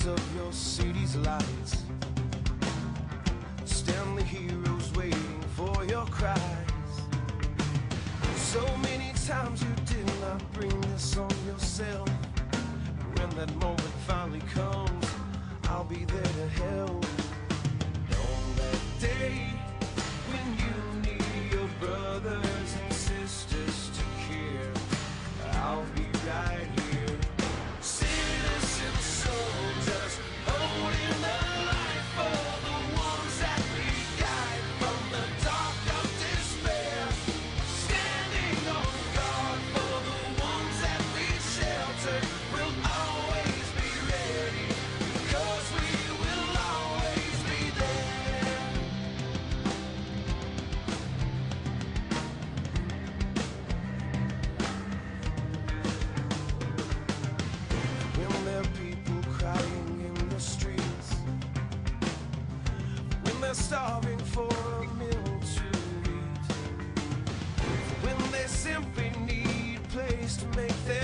glimpse of your city's lights. Stand the heroes waiting for your cries. So many times you did not bring this on yourself. When that moment starving for a meal to eat. When they simply need a place to make their